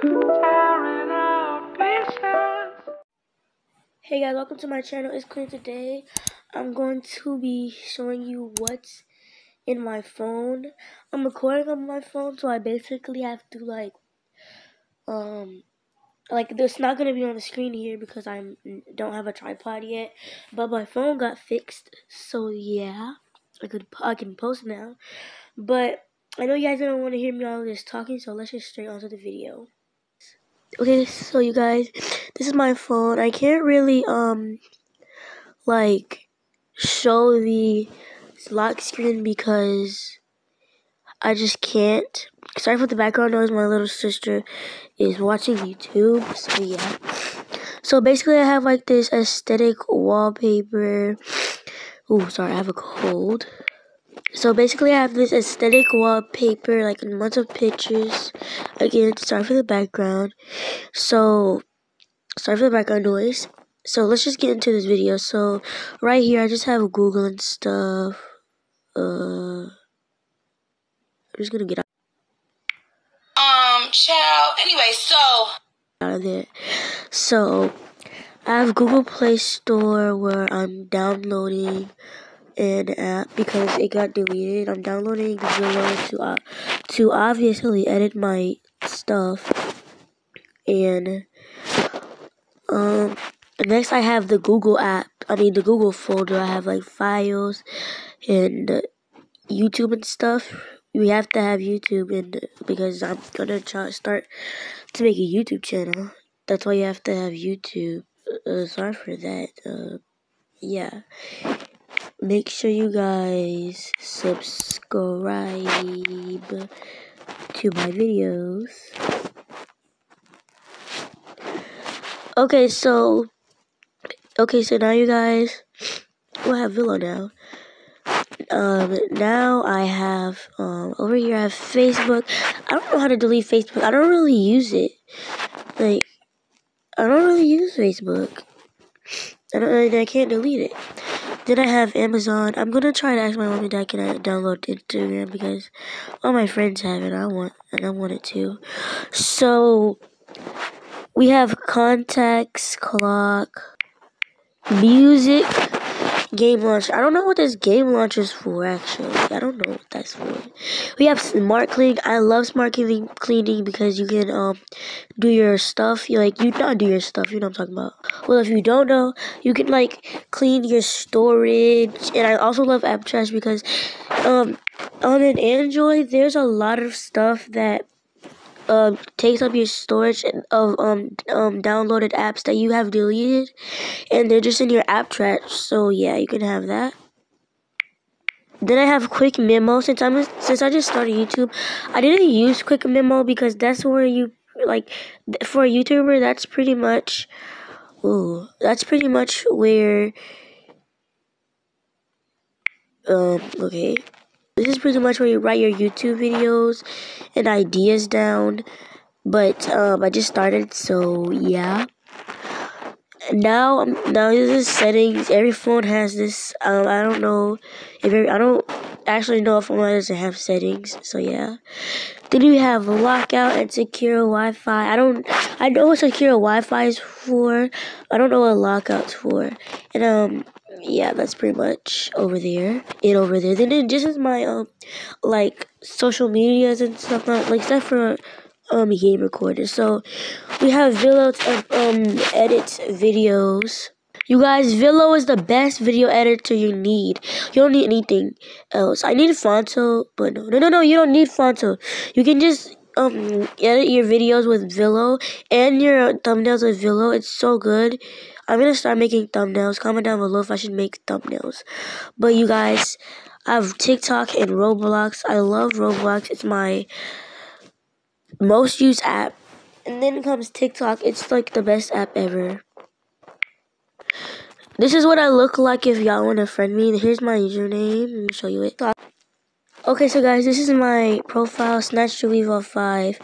Hey guys, welcome to my channel. It's Queen today. I'm going to be showing you what's in my phone. I'm recording on my phone, so I basically have to like, um, like it's not gonna be on the screen here because I don't have a tripod yet. But my phone got fixed, so yeah, I could I can post now. But I know you guys don't want to hear me all this talking, so let's just straight onto the video. Okay, so you guys, this is my phone. I can't really um like show the lock screen because I just can't. Sorry for the background noise. My little sister is watching YouTube. So yeah. So basically, I have like this aesthetic wallpaper. Oh, sorry, I have a cold. So basically, I have this aesthetic wallpaper, like a bunch of pictures. Again, sorry for the background. So, sorry for the background noise. So let's just get into this video. So right here, I just have Google and stuff. Uh, I'm just gonna get out. Um, child. Anyway, so out of there. So I have Google Play Store where I'm downloading an app because it got deleted. I'm downloading Villo to uh, to obviously edit my stuff, and um, next I have the Google app. I mean the Google folder. I have like files and YouTube and stuff. We have to have YouTube and because I'm gonna try start to make a YouTube channel. That's why you have to have YouTube. Uh, sorry for that. Uh, yeah make sure you guys subscribe to my videos. Okay, so okay, so now you guys will have Villa now. Um, now I have um over here I have Facebook. I don't know how to delete Facebook. I don't really use it. Like I don't really use Facebook. I don't. I can't delete it. Then I have Amazon. I'm gonna try to ask my mom and dad can I download Instagram because all my friends have it. I want and I want it too. So we have contacts, clock, music, game launcher. I don't know what this game launcher is for, actually. I don't know what that's for. We have smart cleaning. I love smart cleaning, cleaning because you can um do your stuff. You like you not do your stuff. You know what I'm talking about. Well, if you don't know, you can like clean your storage. And I also love app trash because um on an Android, there's a lot of stuff that um, takes up your storage of um, um, downloaded apps that you have deleted, and they're just in your app trash. So yeah, you can have that. Then I have Quick Memo. Since I'm since I just started YouTube, I didn't use Quick Memo because that's where you like for a YouTuber. That's pretty much, ooh, that's pretty much where. Um. Okay. This is pretty much where you write your YouTube videos and ideas down. But um, I just started, so yeah. Now, um, now this is settings. Every phone has this. Um, I don't know if every, I don't actually know if phone doesn't have settings. So yeah. Then you have lockout and secure Wi-Fi. I don't. I know what secure Wi-Fi is for. I don't know what lockout's for. And um, yeah, that's pretty much over there. It over there. Then just is my um like social medias and stuff like stuff for um game recorder. So we have Villo to um edit videos. You guys, Villo is the best video editor you need. You don't need anything else. I need Phonto, but no, no, no, no. You don't need Phonto. You can just um edit your videos with Villo and your thumbnails with Villo. It's so good. I'm gonna start making thumbnails. Comment down below if I should make thumbnails. But you guys, I have TikTok and Roblox. I love Roblox. It's my most used app. And then comes TikTok. It's like the best app ever. This is what I look like if y'all want to friend me. Here's my username. Let me show you it. Okay, so guys, this is my profile, Snatch to 5.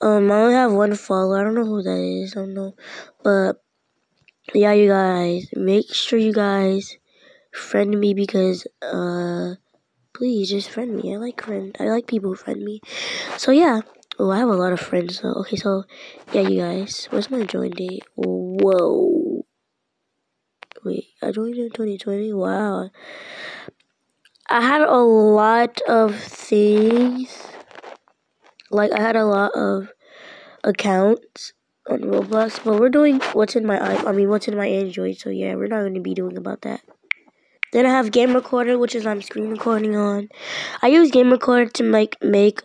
Um, I only have one follower. I don't know who that is. I don't know. But yeah, you guys, make sure you guys friend me because, uh, please just friend me. I like friend. I like people who friend me. So yeah, Oh, I have a lot of friends though. Okay, so yeah, you guys. What's my join date? Whoa. Wait, I joined in 2020. Wow. I had a lot of things. Like I had a lot of accounts on Roblox, but we're doing what's in my I mean what's in my Android. So yeah, we're not going to be doing about that. Then I have Game Recorder, which is I'm screen recording on. I use Game Recorder to make make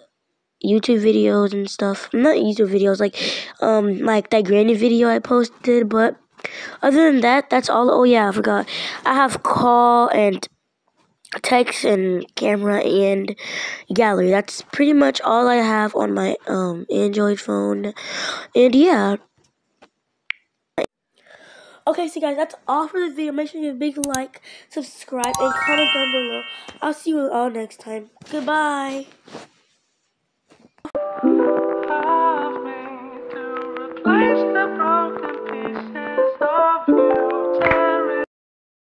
YouTube videos and stuff. Not YouTube videos, like um like that granny video I posted, but other than that, that's all. Oh yeah, I forgot. I have call and text and camera and gallery. That's pretty much all I have on my um Android phone. And yeah. Okay, so guys, that's all for this video. Make sure you give a big like, subscribe, and comment down below. I'll see you all next time. Goodbye.